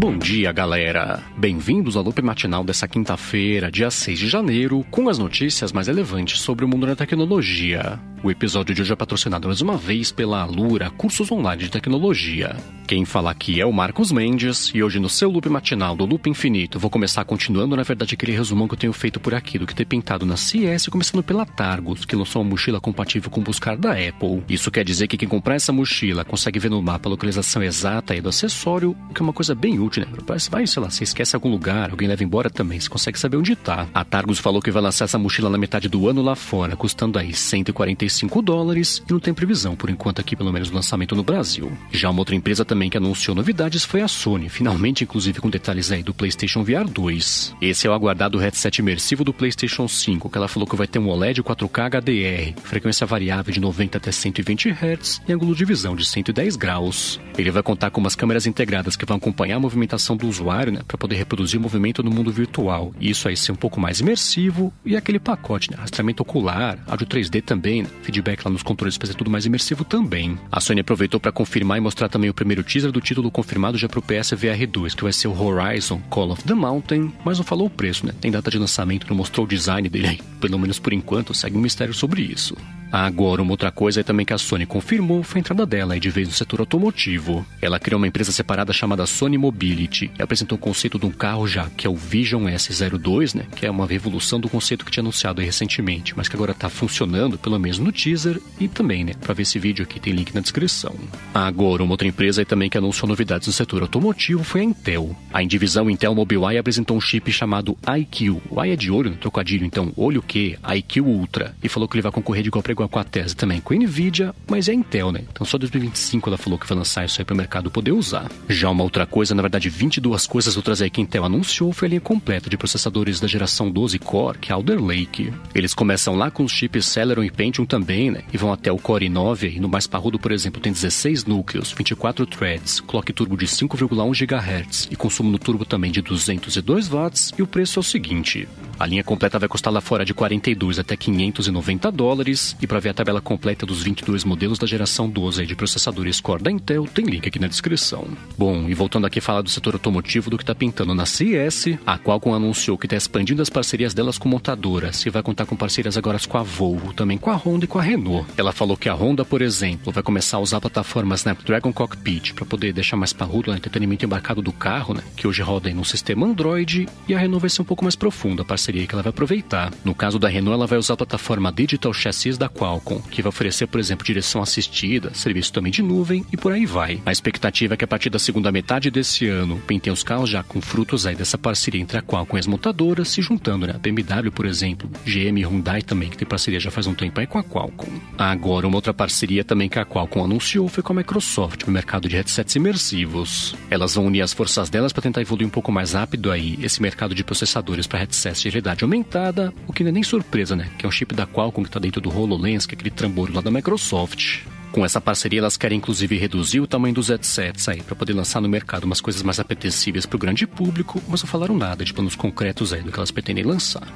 Bom dia, galera! Bem-vindos ao loop matinal dessa quinta-feira, dia 6 de janeiro, com as notícias mais relevantes sobre o mundo da tecnologia. O episódio de hoje é patrocinado mais uma vez pela Alura Cursos Online de Tecnologia. Quem fala aqui é o Marcos Mendes e hoje no seu loop matinal do Loop Infinito vou começar continuando, na verdade, aquele resumão que eu tenho feito por aqui do que ter pintado na CS, começando pela Targus, que lançou uma mochila compatível com o buscar da Apple. Isso quer dizer que quem comprar essa mochila consegue ver no mapa a localização exata do acessório, o que é uma coisa bem útil, né? Vai, sei lá, você esquece algum lugar, alguém leva embora também, você consegue saber onde tá. A Targus falou que vai lançar essa mochila na metade do ano lá fora, custando aí 145 45 dólares e não tem previsão, por enquanto, aqui pelo menos do lançamento no Brasil. Já uma outra empresa também que anunciou novidades foi a Sony, finalmente, inclusive com detalhes aí do PlayStation VR 2. Esse é o aguardado headset imersivo do PlayStation 5, que ela falou que vai ter um OLED 4K HDR, frequência variável de 90 até 120 Hz e ângulo de visão de 110 graus. Ele vai contar com umas câmeras integradas que vão acompanhar a movimentação do usuário, né, para poder reproduzir o movimento no mundo virtual. E isso aí ser um pouco mais imersivo e aquele pacote, né, rastreamento ocular, áudio 3D também, né, feedback lá nos controles para ser tudo mais imersivo também. A Sony aproveitou para confirmar e mostrar também o primeiro teaser do título confirmado já pro PSVR 2, que vai ser o Horizon Call of the Mountain, mas não falou o preço, né? Tem data de lançamento, não mostrou o design dele, pelo menos por enquanto, segue um mistério sobre isso. Agora, uma outra coisa é também que a Sony confirmou foi a entrada dela de vez no setor automotivo. Ela criou uma empresa separada chamada Sony Mobility e apresentou o conceito de um carro já, que é o Vision S02, né? Que é uma revolução do conceito que tinha anunciado recentemente, mas que agora está funcionando, pelo menos no teaser e também, né? Para ver esse vídeo aqui tem link na descrição. Agora, uma outra empresa também que anunciou novidades no setor automotivo foi a Intel. A indivisão Intel Mobileye apresentou um chip chamado iQ. O I é de olho, no trocadilho, então, olho que? iQ Ultra. E falou que ele vai concorrer de igual com a tese também com a Nvidia, mas é a Intel, né? Então só 2025 ela falou que vai lançar isso aí para o mercado poder usar. Já uma outra coisa, na verdade 22 coisas outras aí que a Intel anunciou foi a linha completa de processadores da geração 12 Core, que é a Alder Lake. Eles começam lá com os chips Celeron e Pentium também, né? E vão até o Core i9 e no mais parrudo, por exemplo, tem 16 núcleos, 24 threads, clock turbo de 5,1 GHz e consumo no turbo também de 202 watts e o preço é o seguinte: a linha completa vai custar lá fora de 42 até 590 dólares e para ver a tabela completa dos 22 modelos da geração 12 de processadores Core da Intel, tem link aqui na descrição. Bom, e voltando aqui a falar do setor automotivo do que está pintando na CES, a Qualcomm anunciou que está expandindo as parcerias delas com montadoras e vai contar com parcerias agora com a Volvo, também com a Honda e com a Renault. Ela falou que a Honda, por exemplo, vai começar a usar a plataforma Snapdragon Cockpit para poder deixar mais parrudo o entretenimento embarcado do carro, né, que hoje roda em um sistema Android, e a Renault vai ser um pouco mais profunda a parceria que ela vai aproveitar. No caso da Renault, ela vai usar a plataforma Digital Chassis da Qualcomm, que vai oferecer, por exemplo, direção assistida, serviço também de nuvem e por aí vai. A expectativa é que a partir da segunda metade desse ano, pintem os carros já com frutos aí dessa parceria entre a Qualcomm e as montadoras, se juntando, né? A BMW, por exemplo, GM e Hyundai também, que tem parceria já faz um tempo aí com a Qualcomm. Agora, uma outra parceria também que a Qualcomm anunciou foi com a Microsoft no mercado de headsets imersivos. Elas vão unir as forças delas para tentar evoluir um pouco mais rápido aí esse mercado de processadores para headsets de realidade aumentada, o que não é nem surpresa, né? Que é um chip da Qualcomm que está dentro do HoloLens, que é aquele trambolho lá da Microsoft. Com essa parceria, elas querem inclusive reduzir o tamanho dos headsets aí, para poder lançar no mercado umas coisas mais apetecíveis para o grande público, mas não falaram nada de planos concretos aí do que elas pretendem lançar.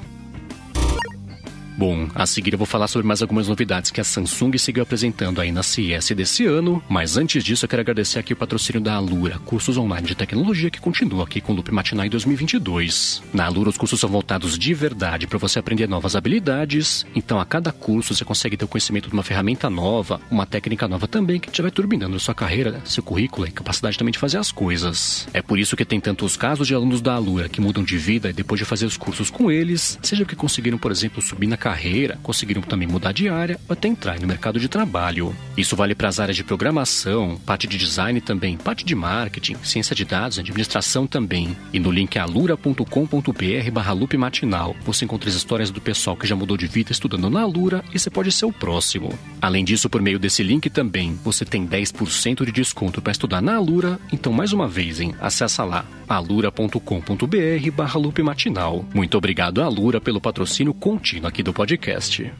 Bom, a seguir eu vou falar sobre mais algumas novidades que a Samsung seguiu apresentando aí na CES desse ano, mas antes disso eu quero agradecer aqui o patrocínio da Alura, cursos online de tecnologia que continua aqui com o Loop Matinal em 2022. Na Alura os cursos são voltados de verdade para você aprender novas habilidades, então a cada curso você consegue ter o conhecimento de uma ferramenta nova, uma técnica nova também que te vai turbinando sua carreira, seu currículo e capacidade também de fazer as coisas. É por isso que tem tantos casos de alunos da Alura que mudam de vida depois de fazer os cursos com eles, seja porque conseguiram, por exemplo, subir na carreira, conseguiram também mudar de área ou até entrar no mercado de trabalho. Isso vale para as áreas de programação, parte de design também, parte de marketing, ciência de dados, administração também. E no link alura.com.br barra loop matinal, você encontra as histórias do pessoal que já mudou de vida estudando na Alura e você pode ser o próximo. Além disso, por meio desse link também, você tem 10% de desconto para estudar na Alura. Então, mais uma vez, hein? Acessa lá alura.com.br barra loop matinal. Muito obrigado, Alura, pelo patrocínio contínuo aqui do podcast.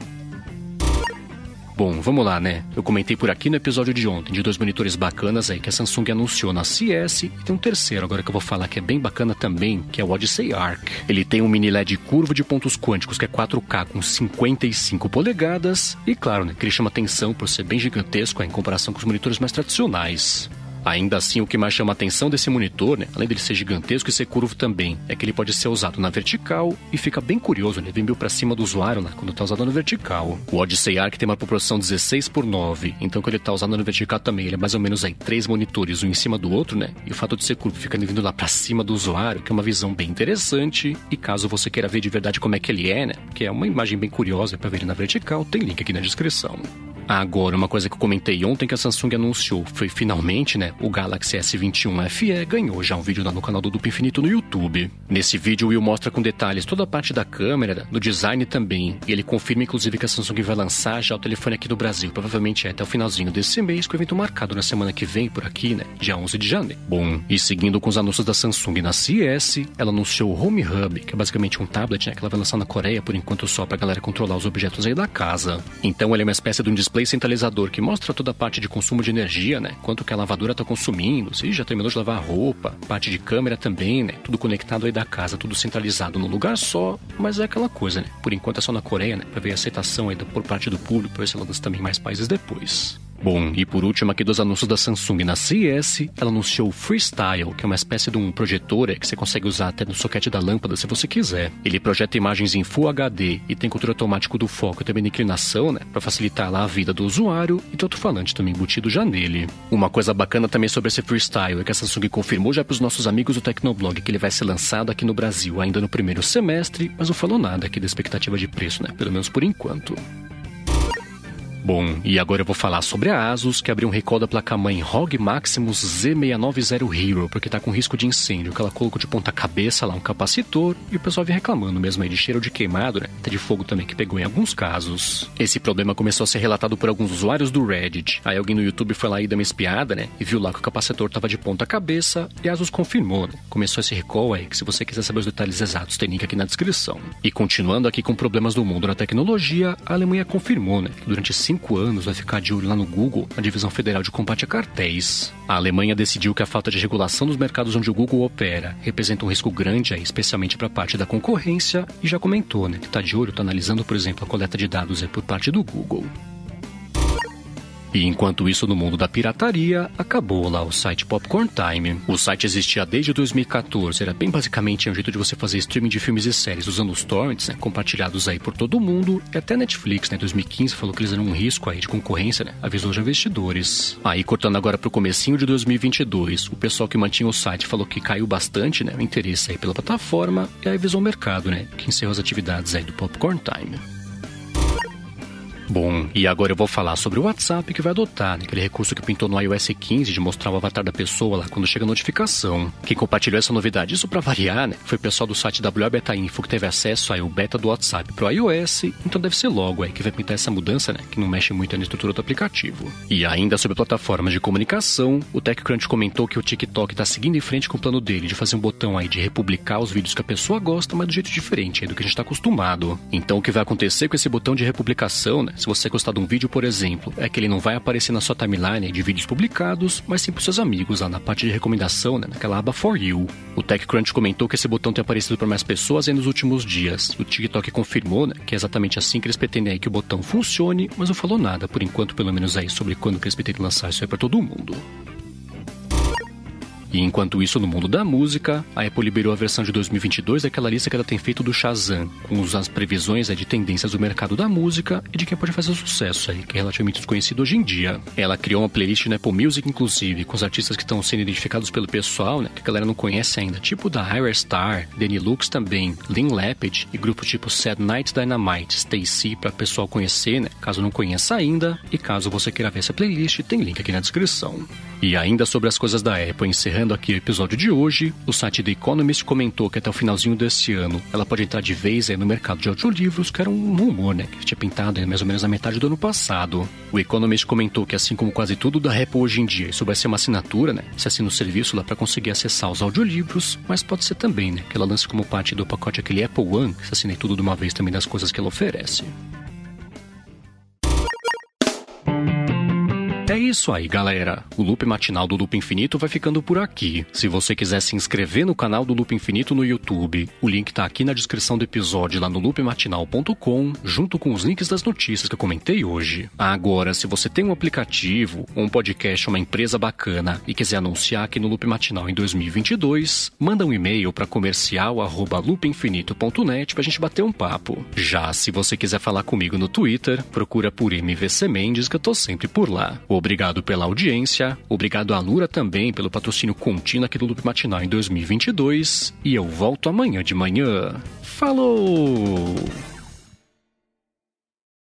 Bom, vamos lá, né? Eu comentei por aqui no episódio de ontem de dois monitores bacanas aí que a Samsung anunciou na CS e tem um terceiro agora que eu vou falar que é bem bacana também, que é o Odyssey Arc. Ele tem um mini LED curvo de pontos quânticos que é 4K com 55 polegadas e claro, né, que ele chama atenção por ser bem gigantesco em comparação com os monitores mais tradicionais. Ainda assim, o que mais chama a atenção desse monitor, né, além dele ser gigantesco e ser curvo também, é que ele pode ser usado na vertical e fica bem curioso, né? Vem para cima do usuário né, quando está usado na vertical. O Odyssey Arc tem uma proporção 16 por 9, então quando ele está usado na vertical também, ele é mais ou menos aí três monitores, um em cima do outro, né? E o fato de ser curvo fica vindo lá para cima do usuário, que é uma visão bem interessante. E caso você queira ver de verdade como é que ele é, né? Que é uma imagem bem curiosa para ver ele na vertical, tem link aqui na descrição. Agora, uma coisa que eu comentei ontem que a Samsung anunciou foi finalmente, né, o Galaxy S21 FE ganhou já um vídeo lá no canal do Duplo Infinito no YouTube. Nesse vídeo, o Will mostra com detalhes toda a parte da câmera, do design também, e ele confirma inclusive que a Samsung vai lançar já o telefone aqui no Brasil, provavelmente é até o finalzinho desse mês, com o evento marcado na semana que vem por aqui, né, dia 11 de janeiro. Bom, e seguindo com os anúncios da Samsung na CES, ela anunciou o Home Hub, que é basicamente um tablet, né, que ela vai lançar na Coreia por enquanto só pra galera controlar os objetos aí da casa. Então ele é uma espécie de um display display centralizador que mostra toda a parte de consumo de energia, né? Quanto que a lavadora está consumindo, se já terminou de lavar a roupa, parte de câmera também, né? Tudo conectado aí da casa, tudo centralizado num lugar só, mas é aquela coisa, né? Por enquanto é só na Coreia, né? Pra ver a aceitação aí por parte do público, pra ver se ela também mais países depois. Bom, e por último aqui dos anúncios da Samsung na CES, ela anunciou o Freestyle, que é uma espécie de um projetor é, que você consegue usar até no soquete da lâmpada se você quiser. Ele projeta imagens em Full HD e tem controle automático do foco e também de inclinação, né, para facilitar lá a vida do usuário e tem alto-falante também embutido já nele. Uma coisa bacana também sobre esse Freestyle é que a Samsung confirmou já para os nossos amigos do Tecnoblog que ele vai ser lançado aqui no Brasil ainda no primeiro semestre, mas não falou nada aqui da expectativa de preço, né, pelo menos por enquanto. Bom, e agora eu vou falar sobre a Asus, que abriu um recall da placa-mãe ROG Maximus Z690 Hero, porque tá com risco de incêndio, que ela colocou de ponta cabeça lá um capacitor, e o pessoal vem reclamando mesmo aí de cheiro de queimado, né? Até de fogo também, que pegou em alguns casos. Esse problema começou a ser relatado por alguns usuários do Reddit. Aí alguém no YouTube foi lá e deu uma espiada, né? E viu lá que o capacitor tava de ponta cabeça, e a Asus confirmou, né? Começou esse recall aí, que se você quiser saber os detalhes exatos, tem link aqui na descrição. E continuando aqui com problemas do mundo na tecnologia, a Alemanha confirmou, né? Que durante cinco cinco anos vai ficar de olho lá no Google, a Divisão Federal de Combate a Cartéis. A Alemanha decidiu que a falta de regulação dos mercados onde o Google opera representa um risco grande, aí, especialmente para a parte da concorrência, e já comentou né, que está de olho, está analisando, por exemplo, a coleta de dados por parte do Google. E enquanto isso, no mundo da pirataria, acabou lá o site Popcorn Time. O site existia desde 2014, era bem basicamente um jeito de você fazer streaming de filmes e séries usando os torrents, né, compartilhados aí por todo mundo, e até Netflix, né, 2015 falou que eles eram um risco aí de concorrência, né, avisou os investidores. Aí, cortando agora pro comecinho de 2022, o pessoal que mantinha o site falou que caiu bastante, né, o interesse aí pela plataforma, e aí avisou o mercado, né, que encerrou as atividades aí do Popcorn Time. Bom, e agora eu vou falar sobre o WhatsApp que vai adotar, né? aquele recurso que pintou no iOS 15 de mostrar o avatar da pessoa lá quando chega a notificação. Quem compartilhou essa novidade, isso para variar, né? Foi o pessoal do site WA Info que teve acesso aí o beta do WhatsApp pro iOS, então deve ser logo aí que vai pintar essa mudança, né? Que não mexe muito na estrutura do aplicativo. E ainda sobre plataformas de comunicação, o TechCrunch comentou que o TikTok tá seguindo em frente com o plano dele de fazer um botão aí de republicar os vídeos que a pessoa gosta, mas do jeito diferente aí do que a gente tá acostumado. Então o que vai acontecer com esse botão de republicação, né? Se você gostar de um vídeo, por exemplo, é que ele não vai aparecer na sua timeline de vídeos publicados, mas sim para seus amigos lá na parte de recomendação, né, naquela aba For You. O TechCrunch comentou que esse botão tem aparecido para mais pessoas nos últimos dias. O TikTok confirmou, né, que é exatamente assim que eles pretendem que o botão funcione, mas não falou nada, por enquanto, pelo menos aí, sobre quando que eles pretendem lançar isso aí para todo mundo. E enquanto isso, no mundo da música, a Apple liberou a versão de 2022 daquela lista que ela tem feito do Shazam, com as previsões de tendências do mercado da música e de quem pode fazer sucesso aí, que é relativamente desconhecido hoje em dia. Ela criou uma playlist na Apple Music, inclusive, com os artistas que estão sendo identificados pelo pessoal, né, que a galera não conhece ainda, tipo da Higher Star, Danny Lux também, Lynn Lapid e grupos tipo Sad Night Dynamite, Stacy, para o pessoal conhecer, né, caso não conheça ainda, e caso você queira ver essa playlist, tem link aqui na descrição. E ainda sobre as coisas da Apple, encerrando aqui o episódio de hoje, o site The Economist comentou que até o finalzinho desse ano ela pode entrar de vez no mercado de audiolivros, que era um rumor, né? Que tinha pintado mais ou menos na metade do ano passado. O Economist comentou que assim como quase tudo da Apple hoje em dia, isso vai ser uma assinatura, né? Você assina o serviço lá para conseguir acessar os audiolivros, mas pode ser também, né? Que ela lance como parte do pacote aquele Apple One, que você assina tudo de uma vez também das coisas que ela oferece. É isso aí, galera. O loop matinal do Loop Infinito vai ficando por aqui. Se você quiser se inscrever no canal do Loop Infinito no YouTube, o link tá aqui na descrição do episódio lá no loopmatinal.com, junto com os links das notícias que eu comentei hoje. Agora, se você tem um aplicativo, um podcast, uma empresa bacana e quiser anunciar aqui no Loop Matinal em 2022, manda um e-mail para comercial@loopinfinito.net pra gente bater um papo. Já se você quiser falar comigo no Twitter, procura por MVC Mendes que eu tô sempre por lá. Obrigado pela audiência, obrigado à Lura também pelo patrocínio contínuo aqui do Loop Matinal em 2022 e eu volto amanhã de manhã. Falou!